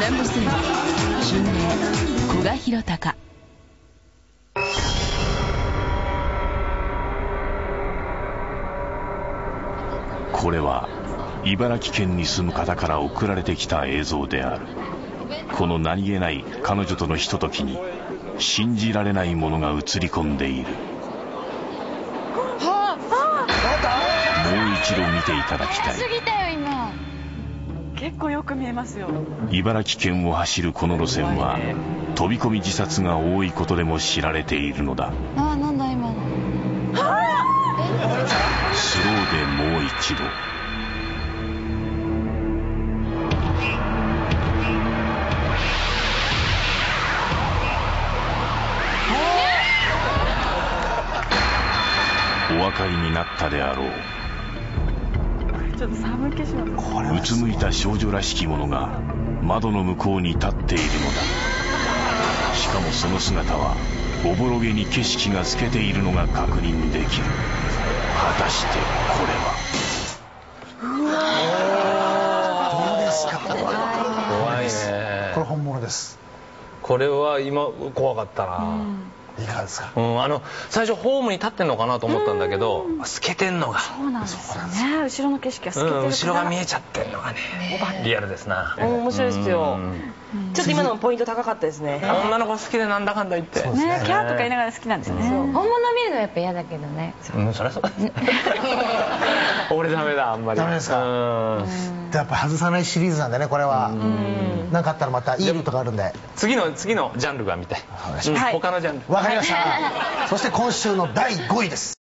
南部線金名古賀弘隆これは茨城県に住む方から送られてきた映像である。この何気ない彼女とのひとときに信じられないものが映り込んでいる。もう一度見ていただきたい茨城県を走るこの路線は飛び込み自殺が多いことでも知られているのだ。あなんだ今の。スローでもう一度。お分かりになったであろううつむいた少女らしきものが窓の向こうに立っているのだ。しかもその姿はおぼろげに景色が透けているのが確認できる。果たしてこれは？どうですか怖いね。これ本物です。これは今怖かったな、いかがですか？うん、あの最初ホームに立ってんのかなと思ったんだけど、透けてんのが、そうなんですよね。後ろの景色が透けてるうん、後ろが見えちゃってんのがねリアルですな、面白いですよ。うん。ちょっと今のもポイント高かったですね。女の子好きでなんだかんだ言って。そうですね。キャーとか言いながら好きなんですよね、本物見るのはやっぱ嫌だけどね。うんそりゃそう 俺ダメだあんまり。ダメですか？うん。やっぱ外さないシリーズなんでねこれは。何かあったらまたいいルートがあるんで。次の次のジャンルが見たい、うん。他のジャンル。わかりました。そして今週の第5位です